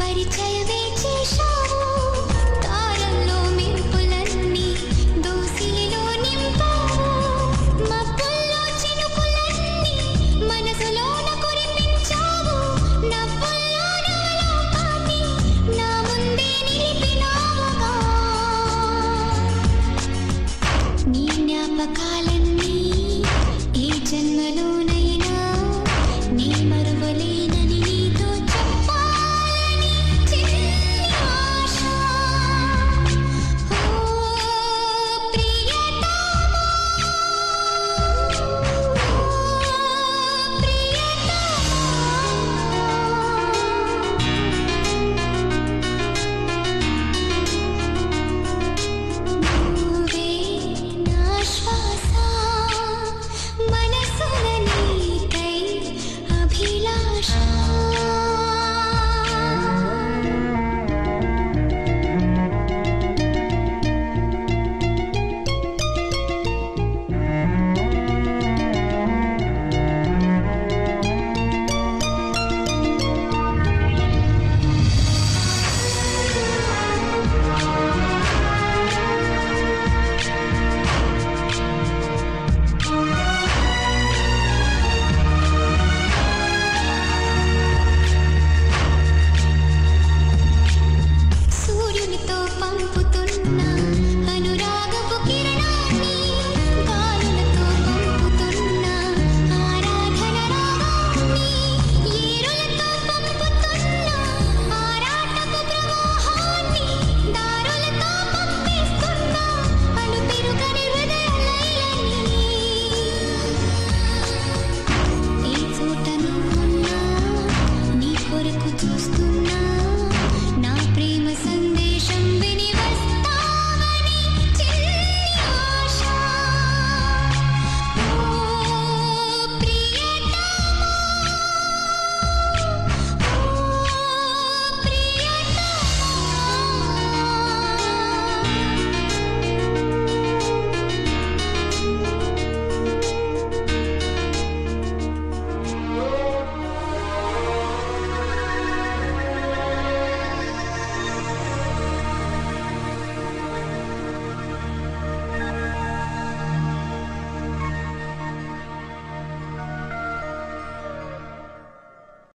ग्निचय